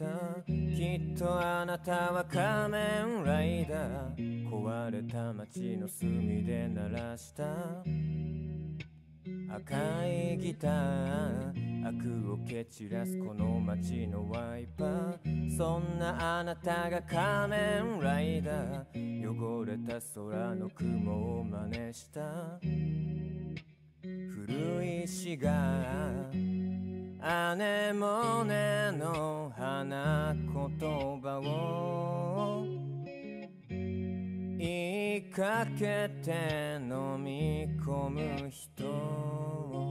のライターきっとあなたは仮面ライダー。壊れた街の隅で鳴らした。赤いギター悪を蹴散らすこの街のワイパー。そんなあなたが仮面ライダー。汚れた空の雲を真似した。古い詩が姉もねの花言葉を言いかけて飲み込む人